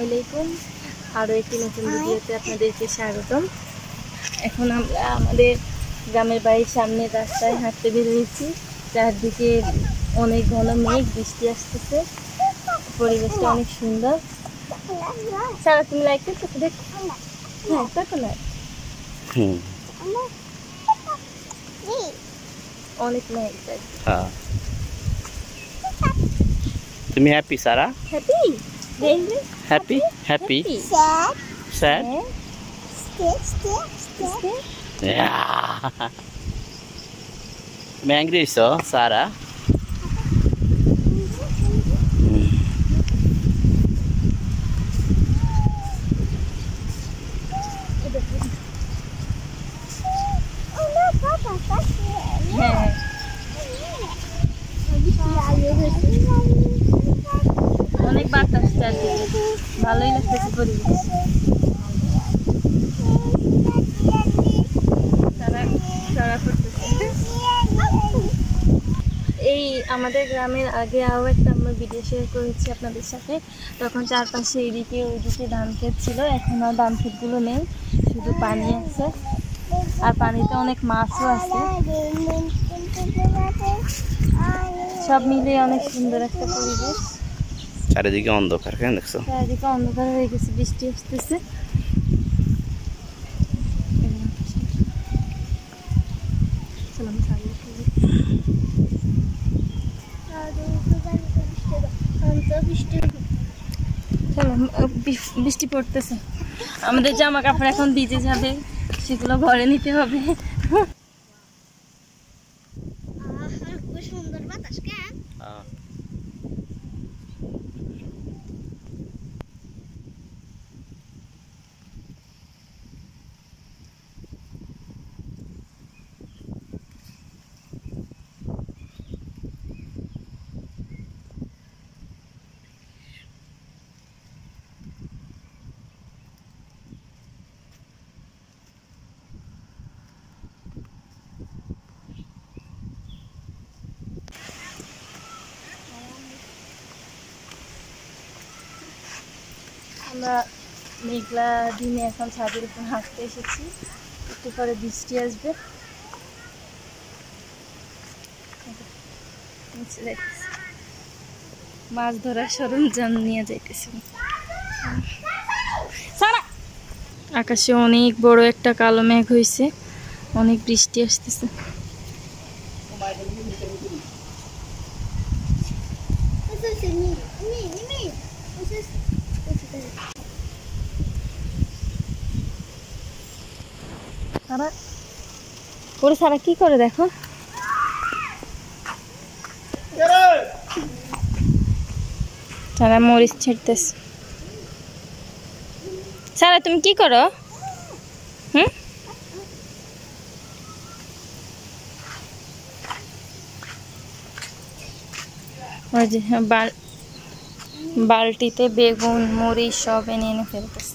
আলাইকুম। আরও একটি নতুন ভিডিওতে আপনাদেরকে স্বাগতম। এখন আমরা আমাদের গ্রামের বাড়ির সামনের রাস্তায় হাঁটতে বেরিয়েছি। চারদিকে অনেক ঘন মেঘ বৃষ্টি আসতেছে। পরিবেশটা অনেক সুন্দর। সারা তুমি লাইক করছ দেখ। হ্যাঁ না অনেক মেঘ হ্যাঁ। তুমি হ্যাপি সারা happy happy, happy, sad, sad, step, step, step. Yeah. Angry so, Sarah. ভালোই লাগতেছে পরিবেশ। এই আমাদের গ্রামের আগে আরও একটা আমরা ভিডিও শেয়ার করেছি আপনাদের সাথে। তখন চারপাশে এদিকে ওইদিকে ধান ক্ষেত ছিল, এখন আর ধান ক্ষেতগুলো নেই, শুধু পানি আছে। আর পানিতে অনেক মাছও আছে। সব মিলিয়ে অনেক সুন্দর একটা পরিবেশ। চারিদিকে অন্ধকার কেন দেখছ? চারিদিকে অন্ধকার হয়ে গেছে, বৃষ্টি আসতেছে। বৃষ্টি পড়তেছে। আমাদের জামা কাপড় এখন ভিজে যাবে, সেগুলো ঘরে নিতে হবে। আমরা মেঘলা দিনে এখন ছাদের উপর হাঁটতে এসেছি একটু পরে বৃষ্টি আসবে মাছ ধরার সরঞ্জাম নিয়ে যাইতেছি আকাশে অনেক বড় একটা কালো মেঘ হয়েছে অনেক বৃষ্টি আসতেছে This is সারা ওরে সারা কি করে দেখো? সারা মরিচ ছিড়তেছে। সারা, তুমি কি করো? হুম? ওই যে, বাল, বালতিতে বেগুন, মরিচ সব এনে এনে ফেলতেছে।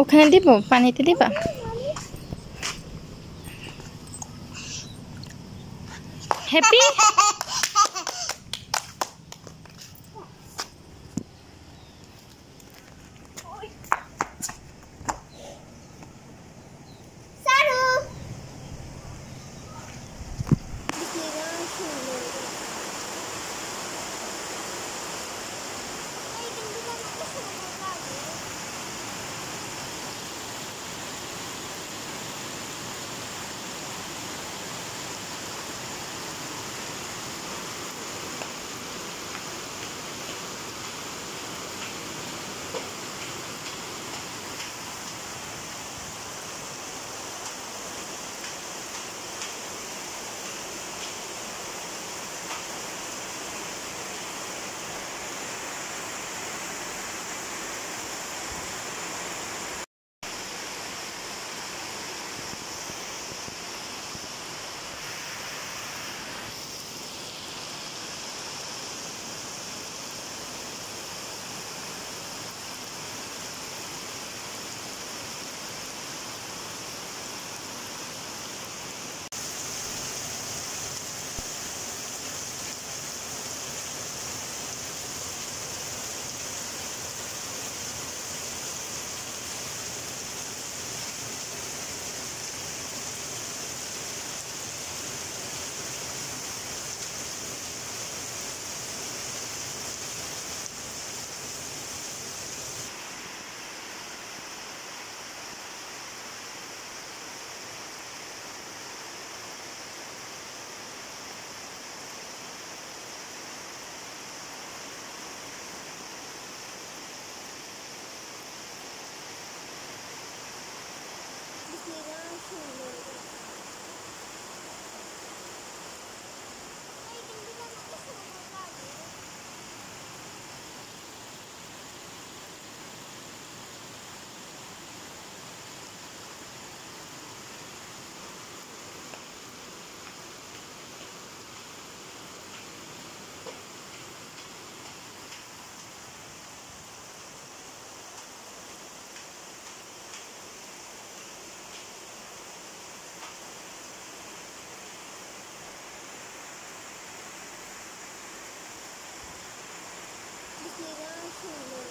ওখানে দিব? পানিতে দিবা? Happy Thank you. কি গান সুন্দর